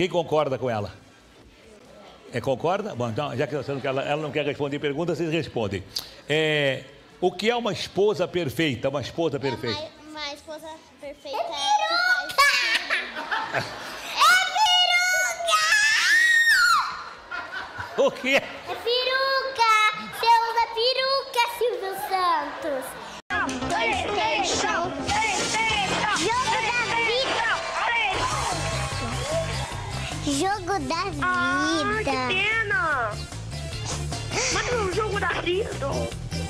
Quem concorda com ela? É, concorda? Bom, então, já que você não quer, ela não quer responder perguntas, vocês respondem. É, o que é uma esposa perfeita? Uma esposa perfeita. Uma, uma esposa perfeita é, que faz O quê? É peruca! Você usa peruca, Silvio Santos! Da vida! Ah, que pena! Mas o jogo da vida.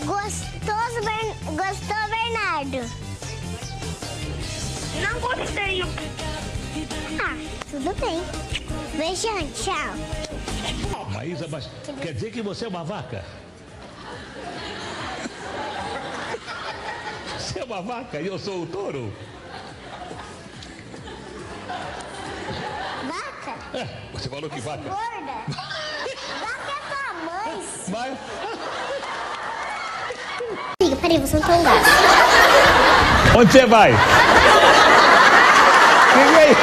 Gostoso, Bern... Gostou, Bernardo? Não gostei. Ah, tudo bem. Beijão, tchau. Maísa, mas quer dizer que você é uma vaca? Você é uma vaca e eu sou o touro? Vaca? É, você falou que vaca. Gorda? Vaca é tua mãe. Mas. Amiga, peraí, você não um gato. Onde você vai? Quem que é isso?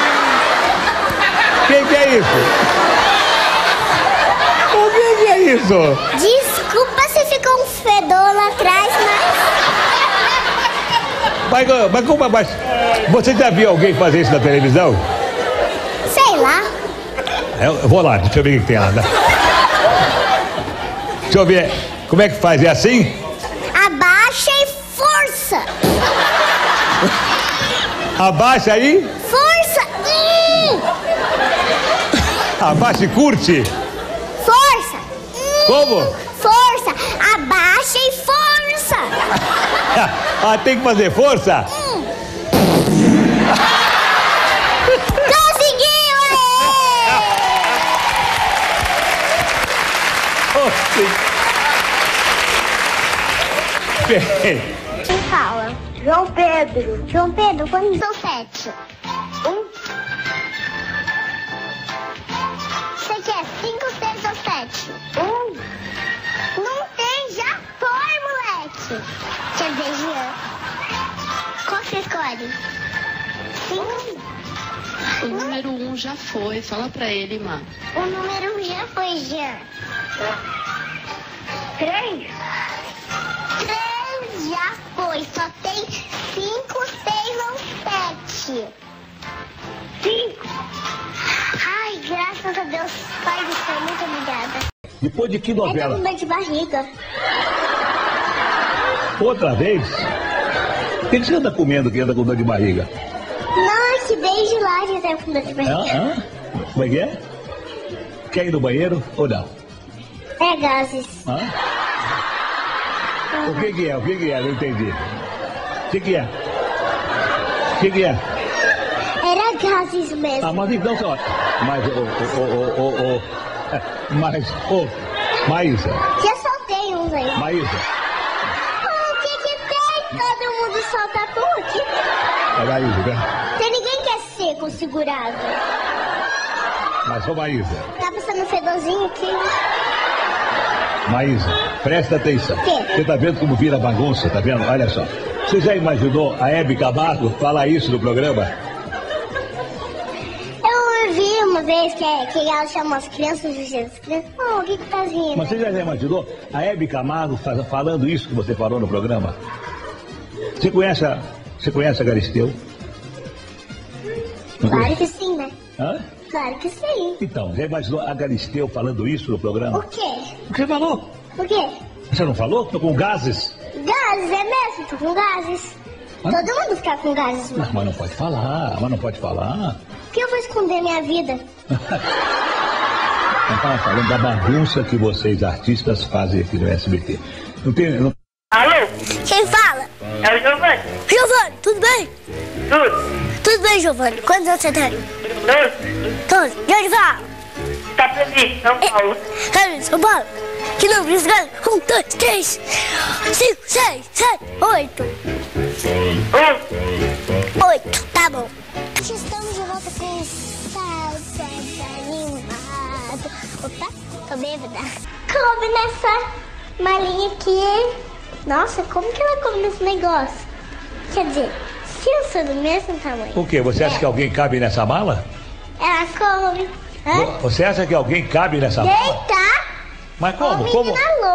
Quem que é isso? O que que é isso? Desculpa se ficou um fedor lá atrás, mas... Mas, mas como mas você já viu alguém fazer isso na televisão? Sei lá. É, Eu vou lá, deixa eu ver o que tem lá. né? Deixa eu ver. Como é que faz? É assim? Abaixa e força. Abaixa aí, Força. Hum. abaixa e curte. Força. Hum. Como? Força. Abaixa e força. Ah, tem que fazer força? Conseguiu! Bem, Quem fala? João Pedro. João Pedro, quantos são sete? Um. Você quer cinco, seis ou sete? Um. Não tem, já foi, moleque. Quer dizer, Jean. Qual você escolhe? Cinco. O número um já foi. Fala pra ele, Má. O número um já foi, Jean. Três. Três já foi. Só tem cinco, seis ou sete. Cinco. Ai, graças a Deus. Pai do céu, muito obrigada. depois de que novela? com dor de barriga. Outra vez? O que você anda comendo que anda com dor de barriga? Não, que desde lá já tá com dor de barriga. Hã? Como é que é? Quer ir no banheiro ou não? É gases. Hã? O que que é? O que que é? Não entendi. O que que é? O que que é? Era gases Ah, mesmo. mas então só. Mas, ô, ô, ô, ô, ô, é, mas, ô, Maísa, Já soltei uns aí. Maísa, O que que tem? Todo mundo solta tudo. é Maísa, né? Tem ninguém quer seco segurado. Mas, ô Maísa, Tá passando um fedorzinho aqui. Maísa, presta atenção. Você tá vendo como vira bagunça, tá vendo? Olha só. Você já imaginou a Hebe Camargo falar isso no programa? Eu vi uma vez que, que ela chamou as crianças de Jesus Cristo. Oh, o que que tá vindo? Mas você já imaginou a Hebe Camargo fa- falando isso que você falou no programa? Você conhece a, você conhece a Galisteu? Claro que sim, né? Hã? Claro que sim. Então, já imaginou a Galisteu falando isso no O programa? quê? O que você falou? O quê? Você não falou? Tô com gases. Gases, é mesmo? Tô com gases. Hã? Todo mundo fica com gases, Mas, mano. mas não pode falar, mas não pode falar. Por que eu vou esconder minha vida? Eu estava falando da bagunça que vocês artistas fazem aqui no SBT. Não tem, não... Alô? Quem fala? É o Giovanni. Giovanni, tudo bem? Tudo. Tudo bem, Giovanni. Quantos anos você tem? Tudo. Todos. De onde fala? Tá feliz, São Paulo. Cara, São Paulo. Que número? Escala. Um, dois, três, cinco, seis, sete, oito. Um. Oito, tá bom. Estamos de volta com salsa animado. Opa, tô bêbada. Come nessa malinha aqui. Nossa, como que ela come nesse negócio? Quer dizer, se eu sou do mesmo tamanho. O quê? Você acha que alguém cabe nessa mala? Ela come. Hã? Você acha que alguém cabe nessa mala? Deita. Mas como? Como,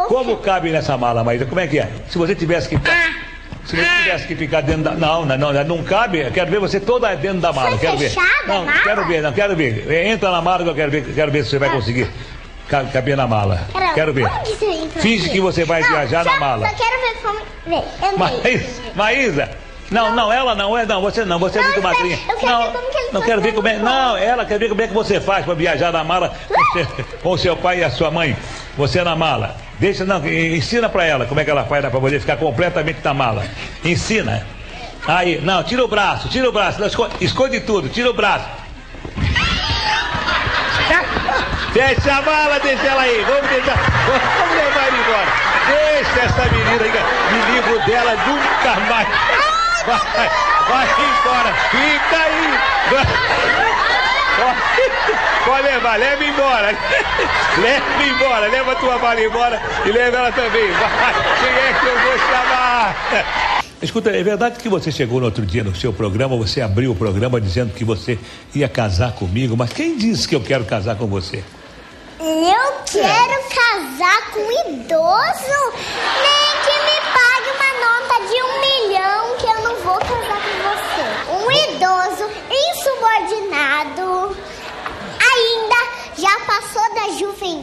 como cabe nessa mala, Maísa? Como é que é? Se você tivesse que. Se você tivesse que ficar dentro da. Não, não, não, não cabe. Eu quero ver você toda dentro da mala. Foi quero ver. Não, mala? quero ver, não, quero ver. Entra na mala que eu quero ver, quero ver se você vai conseguir ca- caber na mala. Quero ver. Finge aqui? que você vai Não, viajar só, na mala. Só quero ver como. Maísa, Maísa. Não, não, ela não é, não, você não, você é muito magrinha. não, não quero ver como é, não, ela quer ver como é que você faz para viajar na mala com seu- pai e a sua mãe. Você na mala. Deixa, não, ensina para ela como é que ela faz para poder ficar completamente na mala. Ensina. Aí, não, tira o braço, tira o braço, não, esconde, esconde tudo, tira o braço. Fecha a mala, deixa ela aí. Vamos deixar. Vamos levar ele embora. Deixa essa menina aí. Me livro dela nunca mais. Vai, vai embora. Fica aí. Pode, levar, leva embora. Leva embora. Leva a tua mala embora e leva ela também. Vai. Quem é que eu vou chamar? Escuta, é verdade que você chegou no outro dia no seu programa, você abriu o programa dizendo que você ia casar comigo, mas quem disse que eu quero casar com você? Eu quero casar com um idoso. Nem que me pague uma nota de um milhão que eu não vou casar com você. Um idoso insubordinado. Ainda já passou da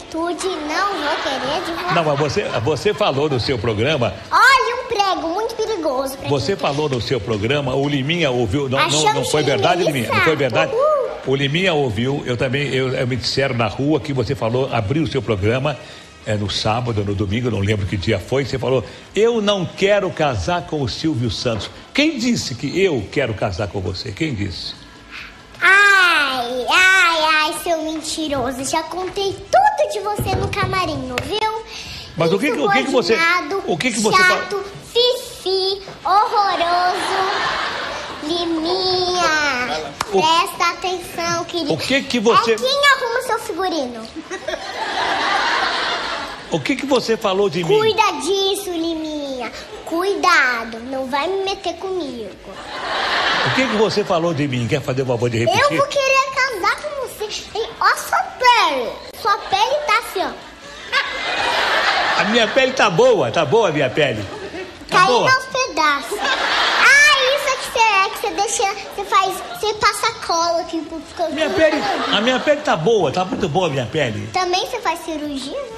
juventude. Não vou querer de você. Não, mas você, você falou no seu programa, Olha um prego muito perigoso. você falou no seu programa, o Liminha ouviu, não, não, não foi verdade, Liminha? Não foi verdade? Uhul. O Liminha ouviu, eu também, eu, eu me disseram na rua que você falou, abriu o seu programa é, no sábado, no domingo, não lembro que dia foi, você falou, eu não quero casar com o Silvio Santos. Quem disse que eu quero casar com você? Quem disse? Ai, ai, ai, seu mentiroso. Já contei tudo de você no camarim, não viu? Mas o que que- o que que você- o que que você Chato, fifi, horroroso. Liminha, O- presta atenção, querido. O que que você- É quem arruma seu figurino? O que que você falou de mim? Cuida disso, Liminha. Cuidado, não vai me meter comigo. O que que você falou de mim? Quer fazer o favor de repetir? Eu vou querer com você. E ó sua pele. Sua pele tá assim, ó. A minha pele tá boa, tá boa a minha pele. Tá Caindo boa. aos pedaços. Ah, isso é que você é, que você deixa, você faz, você passa cola aqui pro pro- Minha pele, a minha pele tá boa, tá muito boa a minha pele. Também você faz cirurgia, né?